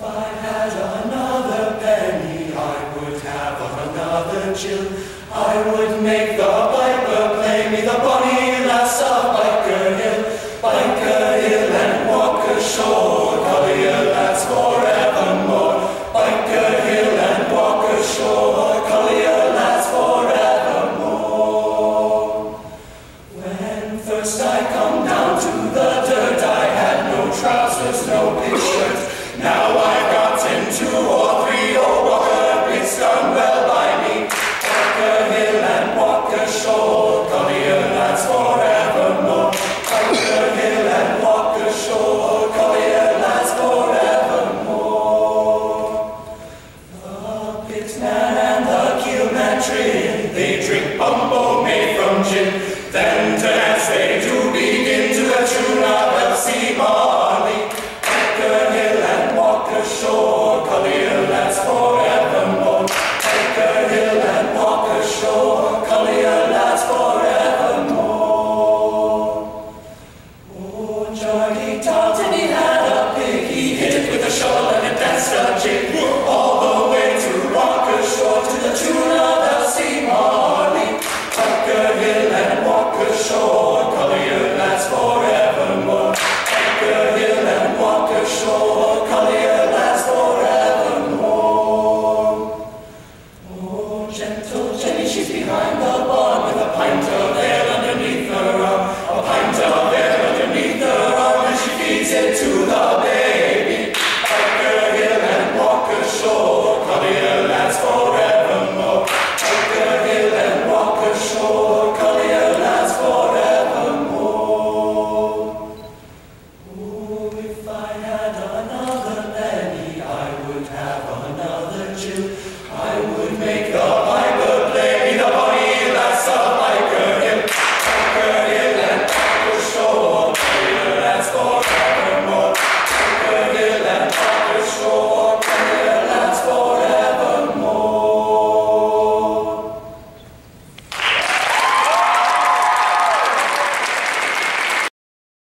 If I had another penny, I would have another chill. I would make the piper play me the bonny lass of Byker Hill, Byker Hill and Walker Shore, Collier lads forevermore. Byker Hill and Walker Shore, Collier lads forevermore. When first I come down to the dirt, I had no trousers, no big shirt. Now country, they drink bumbo made from gin. Then dance they do begin to the tune of the sea Barley. Take a hill and Walker Shore, Collier, that's forevermore. Take a hill and Walker Shore, Collier, that's forevermore. Oh, Johnny Dalton, he had a pig, he hit it with a shovel gentle, Jenny, she's behind the bar with a pint of